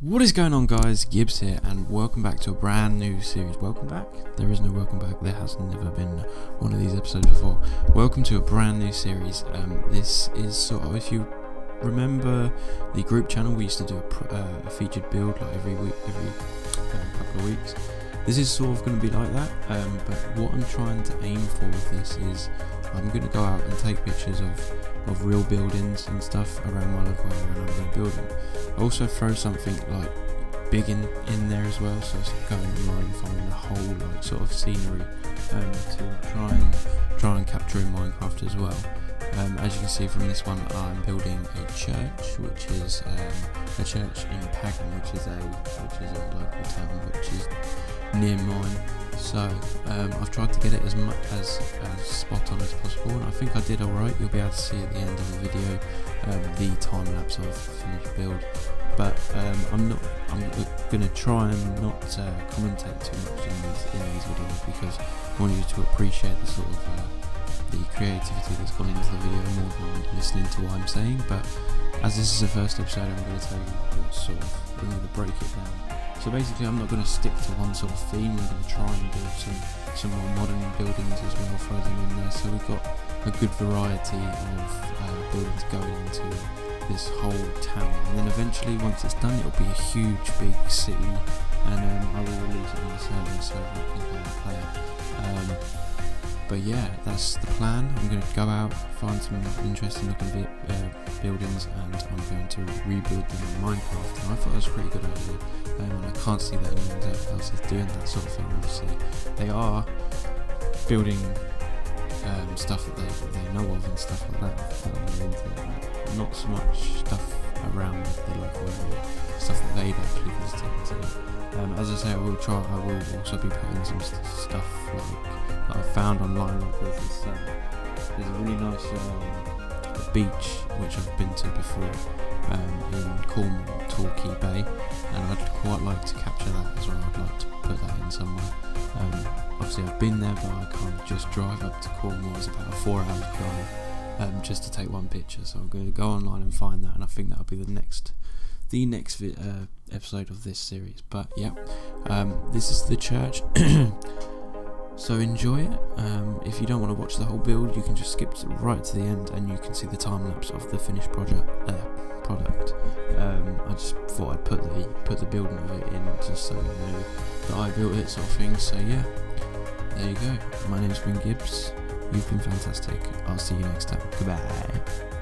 What is going on guys, Gibbs here and welcome back to a brand new series. Welcome back? There is no welcome back, there has never been one of these episodes before. Welcome to a brand new series. Um, this is sort of, if you remember the group channel, we used to do a, uh, a featured build like every week, every um, couple of weeks. This is sort of going to be like that, um, but what I'm trying to aim for with this is I'm going to go out and take pictures of of real buildings and stuff around my local area and I'm going to build them. I also throw something like big in, in there as well, so it's going online and finding the whole like sort of scenery um, to try and try and capture in Minecraft as well. Um, as you can see from this one, I'm building a church, which is um, a church in Pagan, which is a which is a local town, which is near mine. So um, I've tried to get it as much as, as spot on as possible, and I think I did alright. You'll be able to see at the end of the video um, the time lapse of the finished build. But um, I'm not. I'm going to try and not uh, commentate too much in these in these videos because I want you to appreciate the sort of uh, the creativity that's gone into the video more than listening to what I'm saying. But as this is the first episode, I'm going to tell you what sort of. I'm going to break it down. So basically I'm not going to stick to one sort of theme, we're going to try and build some, some more modern buildings as well, throw them in there. So we've got a good variety of uh, buildings going into this whole town. And then eventually once it's done it'll be a huge big city and um, I will release it on the server so people can play it. Um, but yeah, that's the plan. I'm going to go out, find some interesting looking uh, buildings, and I'm going to rebuild them in Minecraft. And I thought it was a pretty good idea um, and I can't see that anyone else is doing that sort of thing. Obviously, they are building um, stuff that they, they know of and stuff like that. Not so much stuff around the local area, stuff that they've actually visited. So, um, as I say, I will try. I will also be putting some st stuff like that I've found online. Like there's this, there's a really nice um, beach which I've been to before um, in Cornwall, Torquay Bay, and I'd quite like to capture that as well. I'd like to put that in somewhere. Um, obviously, I've been there, but I can't just drive up to Cornwall. It's about a four-hour drive um, just to take one picture. So I'm going to go online and find that, and I think that'll be the next, the next uh, episode of this series. But yeah, um, this is the church. So enjoy it. Um, if you don't want to watch the whole build, you can just skip right to the end, and you can see the time lapse of the finished project. Uh, product. Um, I just thought I'd put the put the building of it in just so you know that I built it, sort of thing. So yeah, there you go. My name's Ben Gibbs. You've been fantastic. I'll see you next time. Goodbye.